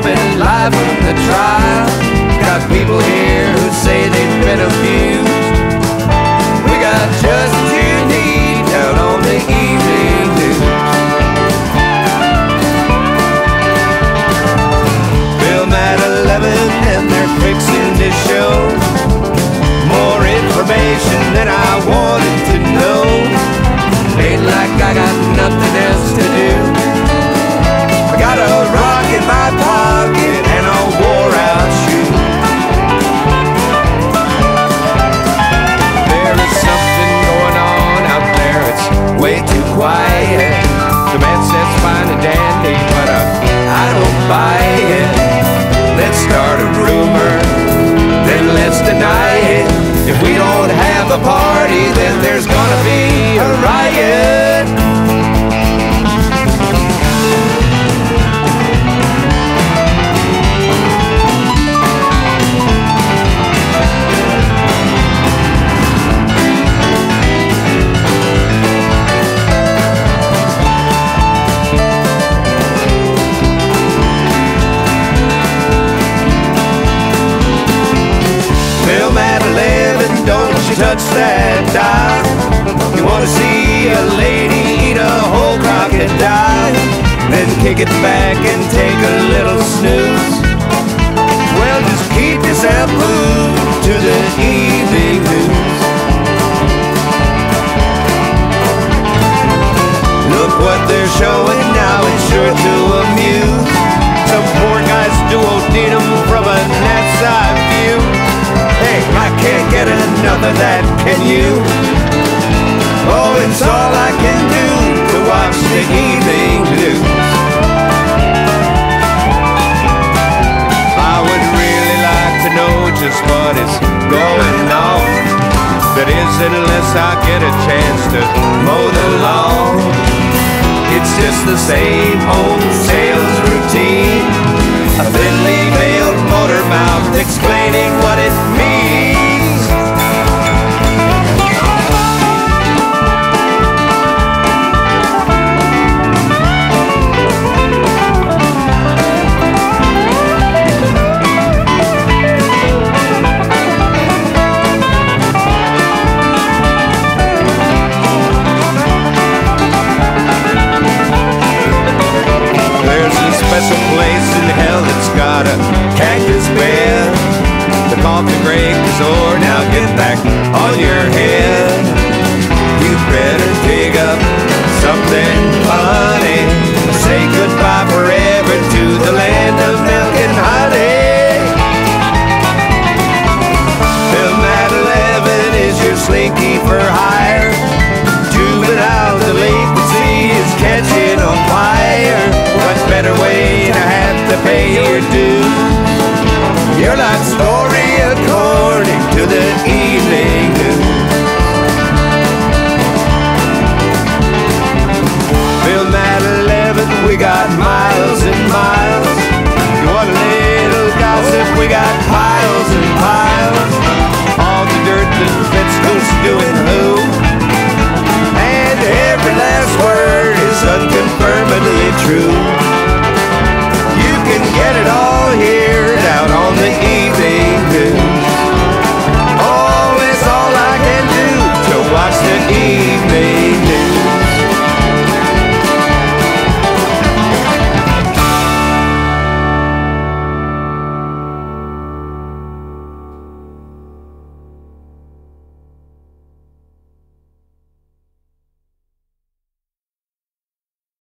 Coming live from the trial. Got people here who say they've been abused. We got just kick it back and take a little snooze. Well, just keep yourself moved to the evening news. Look what they're showing now, it's sure to amuse. Some poor guy's duodenum from a eye view. Hey, I can't get enough of that, can you? Oh, it's all I can do to watch the evening news. Is, unless I get a chance to mow the lawn. It's just the same old sales routine. The coffee break is now get back on your head. You better dig up something funny. Say goodbye forever to the land of milk and honey. Film at 11 is your slinky for hire. True.